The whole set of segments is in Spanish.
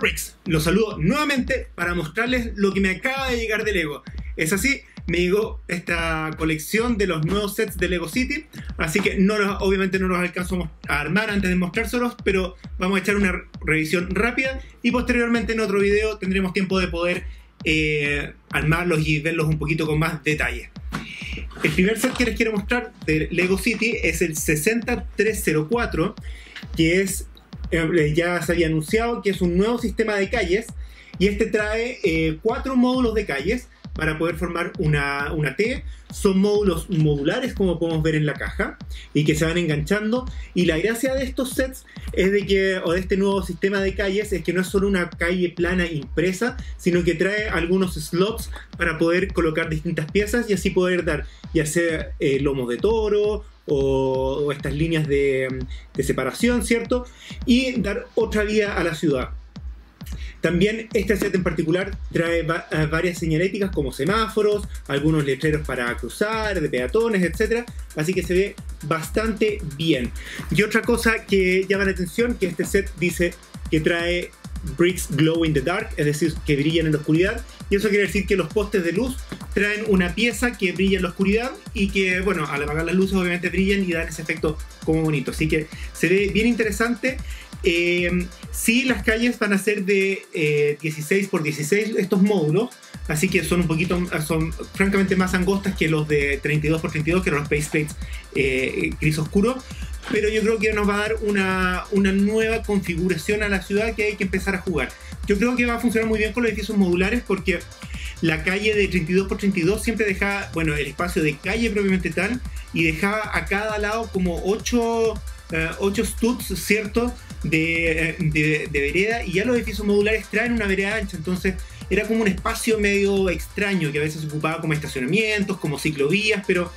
Bricks, los saludo nuevamente para mostrarles lo que me acaba de llegar de Lego. Es así, me llegó esta colección de los nuevos sets de Lego City, así que obviamente no los alcanzo a armar antes de mostrárselos, pero vamos a echar una revisión rápida y posteriormente en otro video tendremos tiempo de poder eh, armarlos y verlos un poquito con más detalle. El primer set que les quiero mostrar de Lego City es el 60304, que es eh, ya se había anunciado que es un nuevo sistema de calles y este trae eh, cuatro módulos de calles para poder formar una, una, T. Son módulos modulares, como podemos ver en la caja, y que se van enganchando. Y la gracia de estos sets es de que, o de este nuevo sistema de calles, es que no es solo una calle plana impresa, sino que trae algunos slots para poder colocar distintas piezas y así poder dar, ya sea eh, lomos de toro o, estas líneas de, separación, ¿cierto? Y dar otra vía a la ciudad. También este set en particular trae eh, varias señaléticas como semáforos, algunos letreros para cruzar, de peatones, etc. Así que se ve bastante bien. Y otra cosa que llama la atención, que este set dice que trae bricks glow in the dark, es decir, que brillan en la oscuridad. Y eso quiere decir que los postes de luz traen una pieza que brilla en la oscuridad y que, bueno, al apagar las luces obviamente brillan y dan ese efecto como bonito. Así que se ve bien interesante. Eh, sí, las calles van a ser de 16 por 16 estos módulos, así que son un poquito, son francamente más angostas que los de 32 por 32, que eran los Space Plates eh, gris oscuro pero yo creo que nos va a dar una, una, nueva configuración a la ciudad que hay que empezar a jugar. Yo creo que va a funcionar muy bien con los edificios modulares porque la calle de 32 por 32 siempre dejaba, bueno, el espacio de calle propiamente tal, y dejaba a cada lado como 8, uh, studs, ¿cierto? De, de, de, vereda, y ya los edificios modulares traen una vereda ancha, entonces era como un espacio medio extraño que a veces ocupaba como estacionamientos, como ciclovías, pero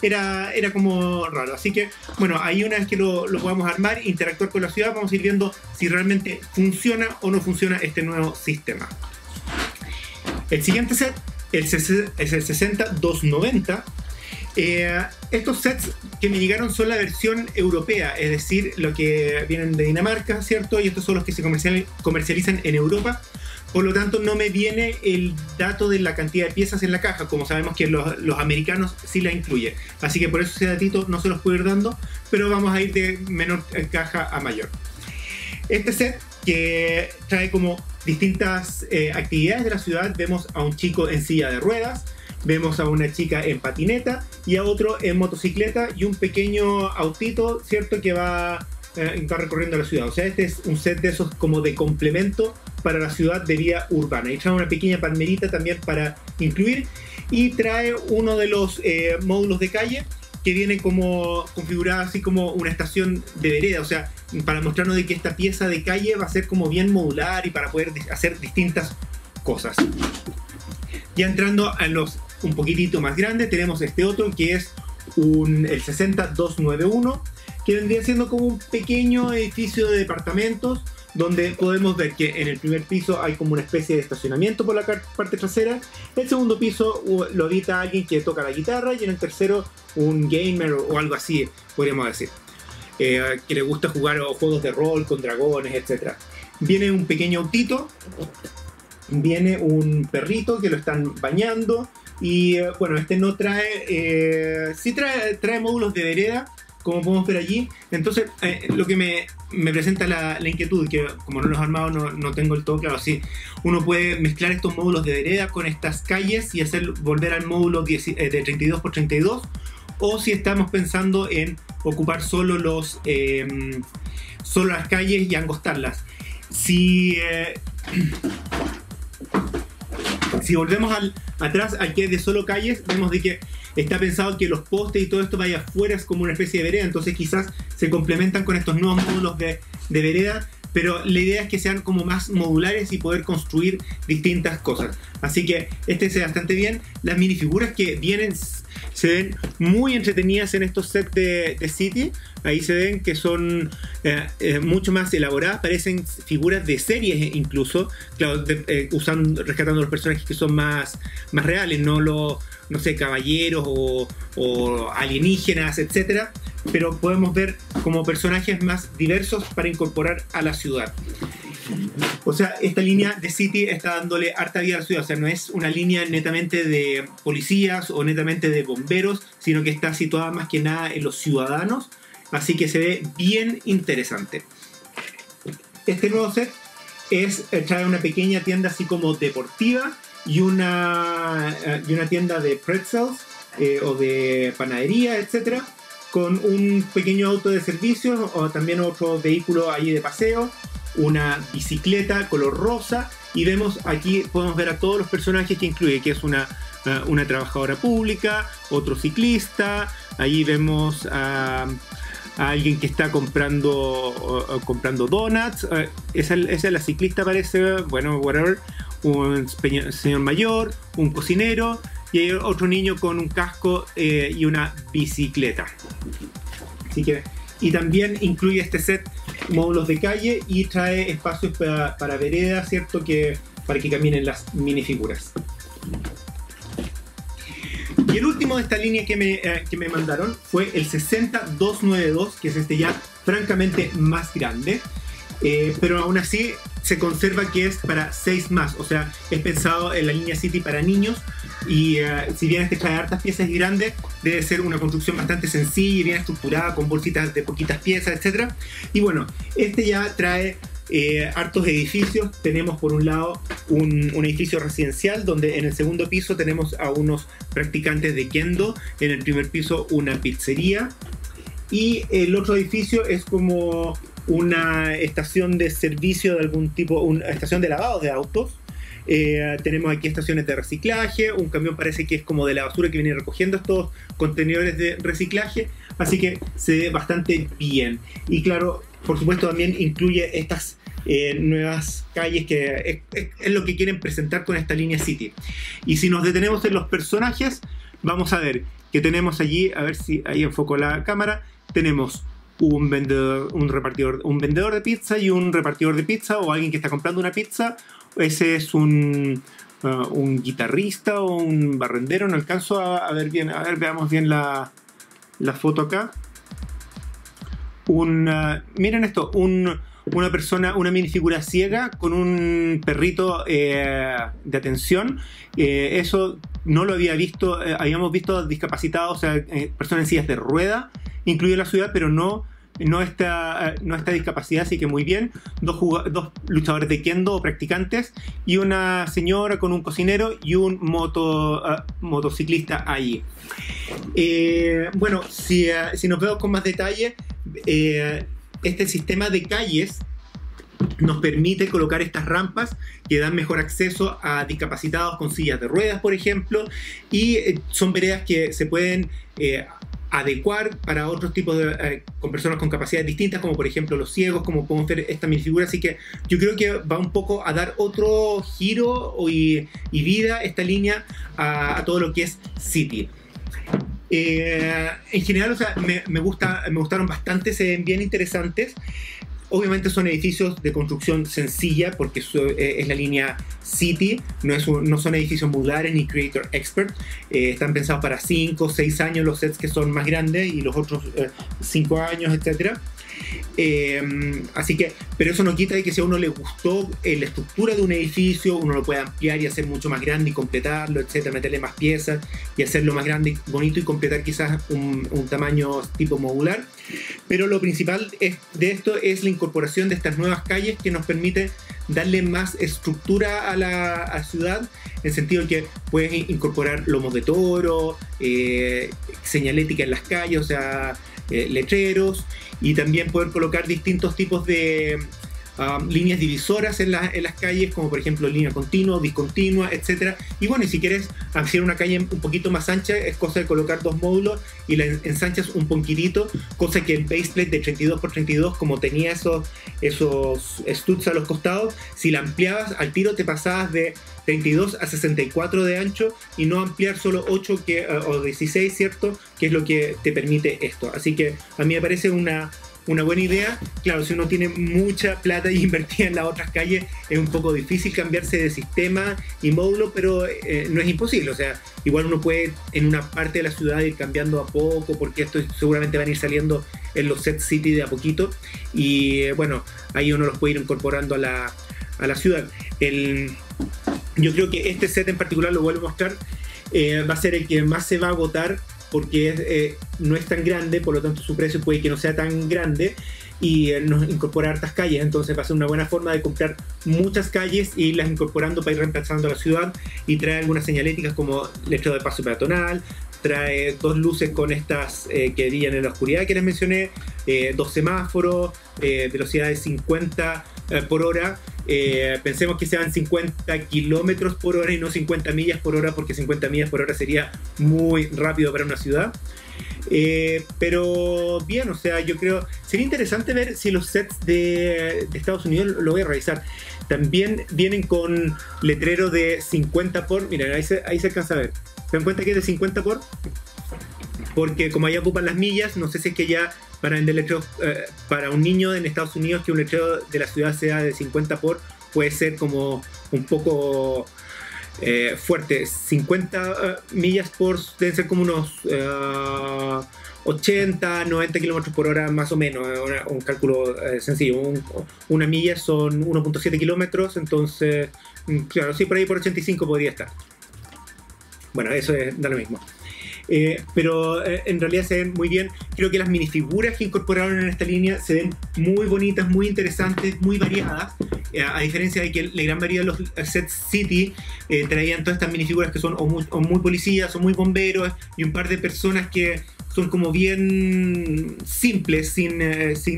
era, era como raro. Así que, bueno, ahí una vez que lo, lo podamos armar, interactuar con la ciudad, vamos a ir viendo si realmente funciona o no funciona este nuevo sistema. El siguiente set es el 60290. Eh, estos sets que me llegaron son la versión europea, es decir, lo que vienen de Dinamarca, ¿cierto? Y estos son los que se comercializan en Europa. Por lo tanto, no me viene el dato de la cantidad de piezas en la caja, como sabemos que los, americanos sí la incluyen. Así que por eso ese datito no se los puedo ir dando, pero vamos a ir de menor caja a mayor. Este set que trae como distintas eh, actividades de la ciudad, vemos a un chico en silla de ruedas, vemos a una chica en patineta y a otro en motocicleta y un pequeño autito, ¿cierto? Que va, eh, va recorriendo la ciudad. O sea, este es un set de esos como de complemento para la ciudad de vía urbana. Y trae una pequeña palmerita también para incluir. Y trae uno de los eh, módulos de calle que viene como configurada así como una estación de vereda, o sea, para mostrarnos de que esta pieza de calle va a ser como bien modular y para poder hacer distintas cosas. Ya entrando a los un poquitito más grandes, tenemos este otro que es el 60291, que vendría siendo como un pequeño edificio de departamentos donde podemos ver que en el primer piso hay como una especie de estacionamiento por la parte trasera, el segundo piso lo habita alguien que toca la guitarra y en el tercero un gamer o algo así, podríamos decir, eh, que le gusta jugar juegos de rol con dragones, etc. Viene un pequeño autito, viene un perrito que lo están bañando y eh, bueno, este no trae, eh, sí trae, trae módulos de vereda, como podemos ver allí. Entonces, eh, lo que me, me presenta la, inquietud, que como no los he no, no, tengo el todo claro, sí, uno puede mezclar estos módulos de vereda con estas calles y hacer volver al módulo eh, de 32 x 32 o si estamos pensando en ocupar solo los em, solo las calles y angostarlas. Si eh, si volvemos al, atrás, aquí es de solo calles, vemos de que está pensado que los postes y todo esto vaya afuera, es como una especie de vereda, entonces quizás se complementan con estos nuevos módulos de, de vereda, pero la idea es que sean como más modulares y poder construir distintas cosas. Así que este se bastante bien. Las minifiguras que vienen se ven muy entretenidas en estos sets de, City. Ahí se ven que son eh, eh, mucho más elaboradas, parecen figuras de series incluso, claro, eh, usando, rescatando los personajes que son más, más reales, no los, no sé, caballeros o, o alienígenas, etcétera pero podemos ver como personajes más diversos para incorporar a la ciudad. O sea, esta línea de City está dándole harta vida a la ciudad. O sea, no es una línea netamente de policías o netamente de bomberos, sino que está situada más que nada en los ciudadanos. Así que se ve bien interesante. Este nuevo set es eh, trae una pequeña tienda así como deportiva y una, eh, y una tienda de pretzels eh, o de panadería, etcétera, con un pequeño auto de servicio o también otro vehículo allí de paseo, una bicicleta color rosa y vemos aquí podemos ver a todos los personajes que incluye, que es una, una trabajadora pública, otro ciclista, allí vemos a a alguien que está comprando, comprando donuts. Eh, esa, es la ciclista parece, bueno, whatever. Un señor mayor, un cocinero y hay otro niño con un casco eh, y una bicicleta. Así que, y también incluye este set módulos de calle y trae espacios para, para veredas, ¿cierto? Que, para que caminen las minifiguras. El último de esta línea que me, eh, que me mandaron fue el 60292, que es este ya francamente más grande. Eh, pero aún así se conserva que es para 6 más, o sea, es pensado en la línea City para niños y eh, si bien este trae hartas piezas y grande, debe ser una construcción bastante sencilla y bien estructurada con bolsitas de poquitas piezas, etc. Y bueno, este ya trae eh, hartos edificios. Tenemos por un lado un, edificio residencial donde en el segundo piso tenemos a unos practicantes de kendo, en el primer piso una pizzería y el otro edificio es como una estación de servicio de algún tipo, una estación de lavado de autos. Eh, tenemos aquí estaciones de reciclaje, un camión parece que es como de la basura que viene recogiendo estos contenedores de reciclaje, así que se ve bastante bien. Y claro, por supuesto también incluye estas eh, nuevas calles que es, lo que quieren presentar con esta línea City. Y si nos detenemos en los personajes, vamos a ver que tenemos allí, a ver si ahí enfoco la cámara, tenemos un vendedor, un repartidor, un vendedor de pizza y un repartidor de pizza o alguien que está comprando una pizza. Ese es un, uh, guitarrista o un barrendero, no alcanzo a, ver bien, a ver, veamos bien la, la foto acá. Un, uh, miren esto, un, una persona, una minifigura ciega con un perrito eh, de atención. Eh, eso no lo había visto, eh, habíamos visto discapacitados, o sea, personas en sillas de rueda, incluido la ciudad, pero no, no, esta, no esta discapacidad, así que muy bien. Dos, luchadores de kendo o practicantes y una señora con un cocinero y un moto, motociclista allí. bueno, si, si nos vemos con más detalle, este sistema de calles nos permite colocar estas rampas que dan mejor acceso a discapacitados con sillas de ruedas, por ejemplo, y eh, son veredas que se pueden eh, adecuar para otros tipos de eh, con personas con capacidades distintas, como por ejemplo los ciegos, como podemos ver esta minifigura. Así que yo creo que va un poco a dar otro giro y, vida esta línea a, todo lo que es City. en general, o sea, me, gusta, me gustaron bastante, se ven bien interesantes. Obviamente son edificios de construcción sencilla porque eh, es la línea City, no, es no son edificios modulares ni Creator Expert. Eh, están pensados para 5 o 6 años los sets que son más grandes y los otros 5 eh, años, etcétera. Eh, así que, pero eso no quita de que si a uno le gustó la estructura de un edificio, uno lo puede ampliar y hacer mucho más grande y completarlo, etcétera, meterle más piezas y hacerlo más grande, bonito y completar quizás un, tamaño tipo modular. Pero lo principal de esto es la incorporación de estas nuevas calles que nos permite darle más estructura a la ciudad, en el sentido de que puedes incorporar lomos de toro, eh, señalética en las calles, o sea, eh, letreros y también poder colocar distintos tipos de um, líneas divisoras en, en, las calles, como por ejemplo línea continua, discontinua, etc. Y bueno, si quieres hacer una calle un poquito más ancha, es cosa de colocar dos módulos y la ensanchas un poquitito, cosa que el baseplate de 32 x 32, como tenía esos, esos studs a los costados, si la ampliabas al tiro te pasabas de 32 a 64 de ancho y no ampliar solo 8 que, eh, o 16, ¿cierto? Que es lo que te permite esto. Así que a mí me parece una, una buena idea. Claro, si uno tiene mucha plata y invertida en las otras calles, es un poco difícil cambiarse de sistema y módulo, pero eh, no es imposible. O sea, igual uno puede en una parte de la ciudad ir cambiando a poco, porque esto seguramente van a ir saliendo en los set city de a poquito y eh, bueno, ahí uno los puede ir incorporando a la, a la ciudad. Yo creo que este set en particular, lo vuelvo a mostrar, eh, va a ser el que más se va a agotar porque eh, no es tan grande, por lo tanto su precio puede que no sea tan grande y eh, nos incorpora hartas calles, entonces va a ser una buena forma de comprar muchas calles e irlas incorporando para ir reemplazando la ciudad y trae algunas señaléticas como letrero de paso peatonal, trae dos luces con estas que brillan en la oscuridad que les mencioné, dos semáforos, velocidad de 50 por hora eh, pensemos que sean 50 kilómetros por hora y no 50 millas por hora, porque 50 millas por hora sería muy rápido para una ciudad. Eh, pero bien, o sea, yo creo, sería interesante ver si los sets de, Estados Unidos lo voy a revisar. También vienen con letrero de 50 por, miren, ahí se, ahí se alcanza a ver. ¿Se dan cuenta que es de 50 por? Porque como allá ocupan las millas, no sé si es que ya para el letrero, eh, para un niño en Estados Unidos que un letrero de la ciudad sea de 50 por puede ser como un poco eh, fuerte. 50 eh, millas por deben ser como unos 80, 90 kilómetros por hora más o menos. un cálculo sencillo. una milla son 1.7 kilómetros, entonces, mm, claro, sí, por ahí por 85 podría estar. Bueno, eso es, da lo mismo. Eh, pero eh, en realidad se ven muy bien. Creo que las minifiguras que incorporaron en esta línea se ven muy bonitas, muy interesantes, muy variadas. Eh, a diferencia de que la gran mayoría de los sets City traían todas estas minifiguras que son o muy, o muy policías o muy bomberos y un par de personas que son como bien simples, sin, eh, sin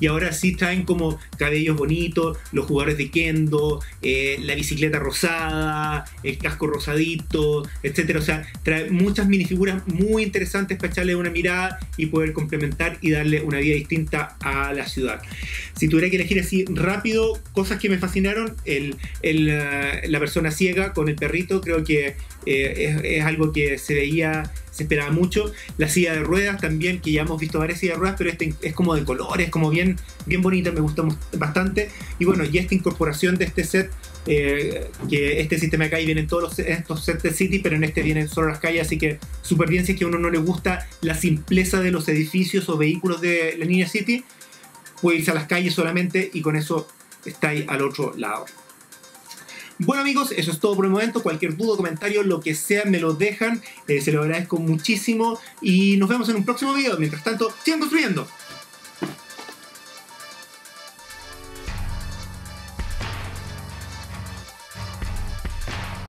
y ahora sí traen como cabellos bonitos, los jugadores de kendo, eh, la bicicleta rosada, el casco rosadito, etcétera. O sea, trae muchas minifiguras muy interesantes para echarle una mirada y poder complementar y darle una vida distinta a la ciudad. Si tuviera que elegir así rápido, cosas que me fascinaron, el, eh, la persona ciega con el perrito, creo que es, es algo que se veía se esperaba mucho. La silla de ruedas también, que ya hemos visto varias sillas de ruedas, pero este es como de colores, como bien, bien bonita, me gustó bastante. Y bueno, y esta incorporación de este set, eh, que este sistema acá y vienen todos los, estos sets de City, pero en este vienen solo las calles, así que súper bien si es que a uno no le gusta la simpleza de los edificios o vehículos de la línea City, puede irse a las calles solamente y con eso está al otro lado. Bueno amigos, eso es todo por el momento. Cualquier duda, comentario, lo que sea, me lo dejan. Eh, se lo agradezco muchísimo y nos vemos en un próximo video. Mientras tanto, sigan construyendo.